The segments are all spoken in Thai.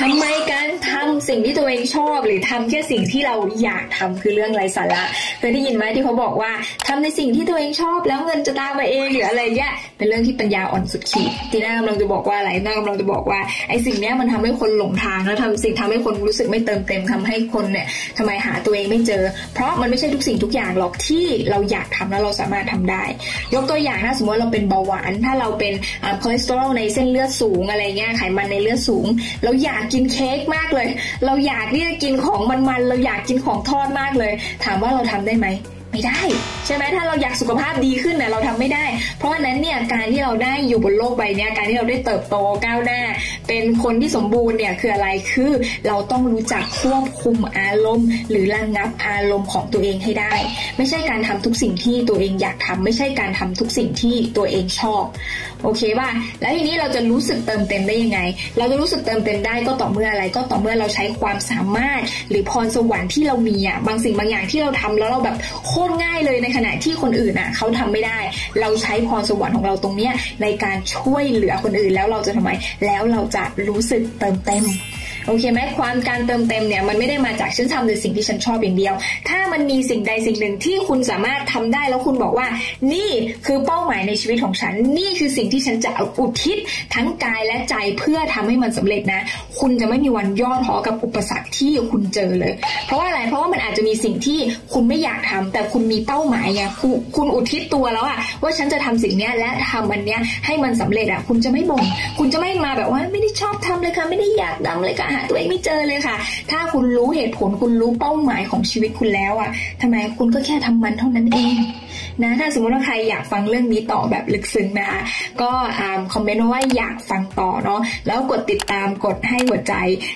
ทำไมการทำสิ่งที่ตัวเองชอบ หรือทำแค่สิ่งที่เราอยากทำคือเรื่องไร้สาระเคยได้ยินไหมที่เขาบอกว่าทำในสิ่งที่ตัวเองชอบ แล้วเงินจะตามมาเองหรืออะไรเงี้ยเป็นเรื่องที่ปัญญาอ่อนสุดขีดทีน่ากำลังจะบอกว่าอะไรน่ากำลังจะบอกว่าไอ้สิ่งเนี้ยมันทำให้คนหลงทางแล้วทำสิ่งทำให้คนรู้สึกไม่เติมเต็มทำให้คนเนี่ยทำไมหาตัวเองไม่เจอ เพราะมันไม่ใช่ทุกสิ่งทุกอย่างหรอกที่เราอยากทำแล้วเราสามารถทำได้ ยกตัวอย่างถ้าสมมติเราเป็นเบาหวาน ถ้าเราเป็นคอเลสเตอรอลในเส้นเลือดสูงอะไรเงี้ยไขมันในเลือดสูงเราอยากกินเค้กมากเลย เราอยากที่จะกินของมันๆ เราอยากกินของทอดมากเลย ถามว่าเราทำได้ไหม ไม่ได้ ใช่ไหมถ้าเราอยากสุขภาพดีขึ้นเนี่ยเราทำไม่ได้ เพราะฉะนั้นเนี่ยการที่เราได้อยู่บนโลกใบนี้การที่เราได้เติบโตก้าวหน้า เป็นคนที่สมบูรณ์เนี่ยคืออะไรคือเราต้องรู้จักควบคุมอารมณ์ หรือระงับอารมณ์ของตัวเองให้ได้ ไม่ใช่การทำทุกสิ่งที่ตัวเองอยากทำไม่ใช่การทำทุกสิ่งที่ตัวเองชอบโอเคป่ะแล้วทีนี้เราจะรู้สึกเติมเต็มได้ยังไง เราจะรู้สึกเติมเต็มได้ก็ต่อเมื่ออะไรก็ต่อเมื่อเราใช้ความสามารถ หรือพรสวรรค์ที่เรามีอะบางสิ่งบางอย่างที่เราทำแล้วเราแบบโคตรง่ายเลยในขณะที่คนอื่นอะเขาทำไม่ได้ เราใช้พรสวรรค์ของเราตรงเนี้ยในการช่วยเหลือคนอื่นแล้วเราจะทำไม แล้วเราจะรู้สึกเติมเต็ม โอเคไหมความการเติมเต็มเนี่ยมันไม่ได้มาจากฉันทำในสิ่งที่ฉันชอบอย่างเดียว ถ้ามันมีสิ่งใดสิ่งหนึ่งที่คุณสามารถทำได้แล้วคุณบอกว่า นี่คือเป้าหมายในชีวิตของฉัน นี่คือสิ่งที่ฉันจะอุทิศทั้งกายและใจเพื่อทำให้มันสำเร็จนะ คุณจะไม่มีวันย่อท้อกับอุปสรรคที่คุณเจอเลย เพราะว่าอะไร เพราะว่ามันอาจจะมีสิ่งที่คุณไม่อยากทำแต่คุณมีเป้าหมายไงคุณคุณอุทิศตัวแล้วอะว่าฉันจะทำสิ่งนี้และทำอันเนี้ยให้มันสำเร็จอะคุณจะไม่บ่นคุณจะไม่มาแบบว่าไม่ได้ชอบทำเลยค่ะไม่ได้อยากทำเลยค่ะหาตัวเองไม่เจอเลยค่ะ ถ้าคุณรู้เหตุผลคุณรู้เป้าหมายของชีวิตคุณแล้วอะทำไมคุณก็แค่ทำมันเท่านั้นเองนะถ้าสมมติว่าใครอยากฟังเรื่องนี้ต่อแบบลึกซึ้งนะคะก็คอมเมนต์ว่าอยากฟังต่อเนาะแล้วกดติดตามกดให้หัวใจ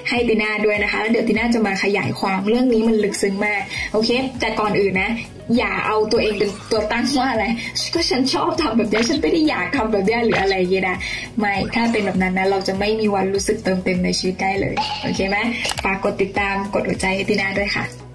ให้ติน่าด้วยนะคะ แล้วเดี๋ยวติน่าจะมาขยายความเรื่องนี้มันลึกซึ้งมาก โอเคแต่ก่อนอื่นนะ อย่าเอาตัวเองเป็นตัวตั้งว่าอะไร ก็ฉันชอบทำแบบนี้ฉันไม่ได้อยากทำแบบนี้หรืออะไรเงี้ยนะไม่ถ้าเป็นแบบนั้นนะเราจะไม่มีวันรู้สึกเติมเต็มในชีวิตได้เลย โอเคไหมฝากกดติดตามกดหัวใจให้ตีน่าด้วยค่ะ